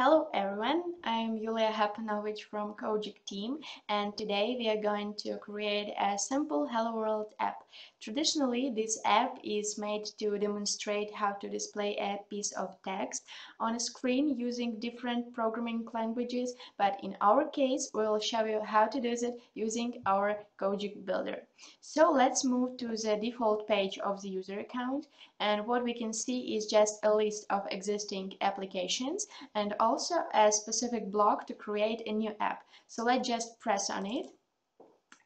Hello everyone, I'm Yulia Hapanovich from Codejig team and today we are going to create a simple Hello World app. Traditionally, this app is made to demonstrate how to display a piece of text on a screen using different programming languages, but in our case, we'll show you how to do it using our Codejig Builder. So let's move to the default page of the user account and what we can see is just a list of existing applications and also a specific block to create a new app. So let's just press on it.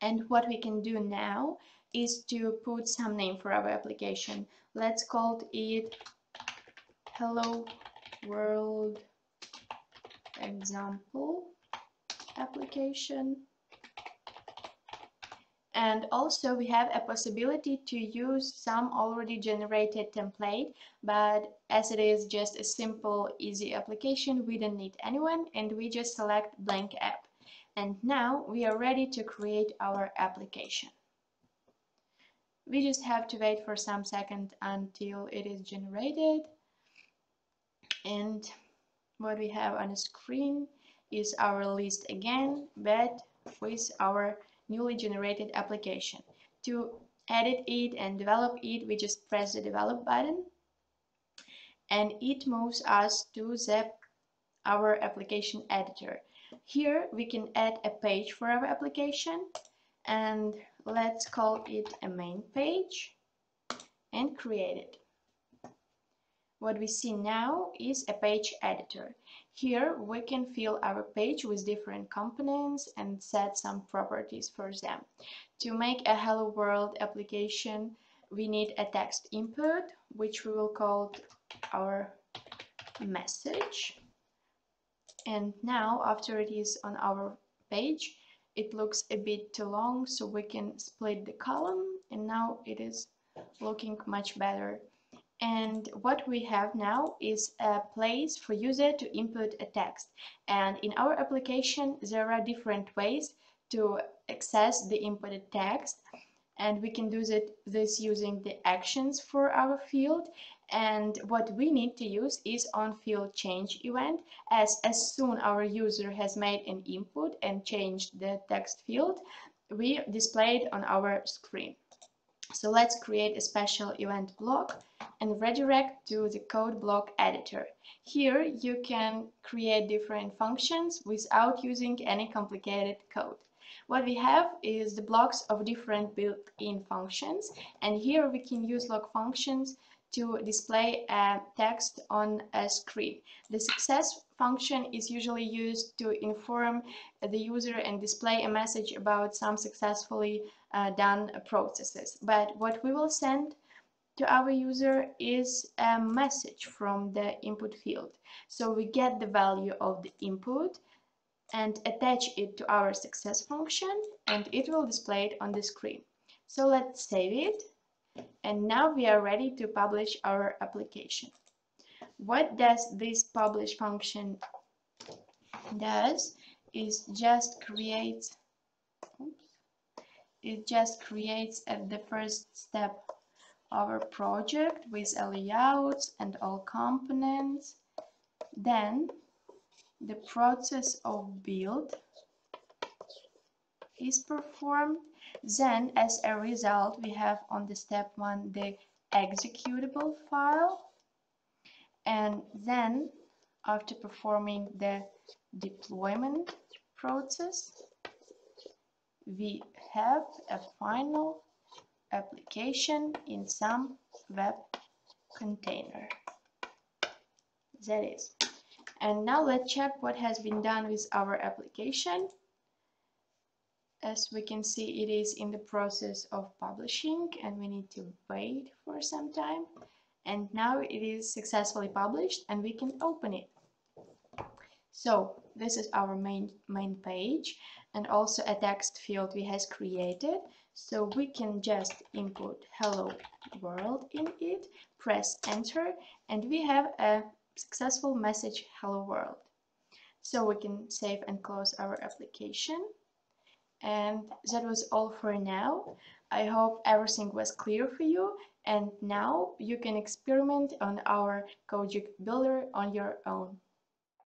And what we can do now is to put some name for our application. Let's call it Hello World Example application and also we have a possibility to use some already generated template but as it is just a simple easy application we don't need anyone and we just select blank app. And now we are ready to create our application. We just have to wait for some second until it is generated. And what we have on the screen is our list again but with our newly generated application. To edit it and develop it, we just press the develop button and it moves us to the our application editor. Here we can add a page for our application and let's call it a main page and create it. What we see now is a page editor. Here we can fill our page with different components and set some properties for them. To make a Hello World application, we need a text input, which we will call our message. And now, after it is on our page, it looks a bit too long, so we can split the column, and now it is looking much better and what we have now is a place for user to input a text. And in our application there are different ways to access the inputted text. And we can do this using the actions for our field. And what we need to use is on field change event as as soon our user has made an input and changed the text field we display it on our screen. So let's create a special event block and redirect to the code block editor. Here you can create different functions without using any complicated code. What we have is the blocks of different built-in functions and here we can use log functions to display a text on a screen. The success function is usually used to inform the user and display a message about some successfully uh, done processes. But what we will send to our user is a message from the input field. So we get the value of the input and attach it to our success function and it will display it on the screen. So let's save it and now we are ready to publish our application. What does this publish function does is just creates it just creates at the first step our project with layouts and all components. Then the process of build is performed. Then as a result we have on the step one the executable file and then after performing the deployment process we have a final application in some web container. That is. And now let's check what has been done with our application. As we can see, it is in the process of publishing and we need to wait for some time. And now it is successfully published and we can open it. So this is our main, main page and also a text field we has created so we can just input hello world in it, press enter, and we have a successful message hello world. So we can save and close our application. And that was all for now. I hope everything was clear for you and now you can experiment on our Codejig Builder on your own.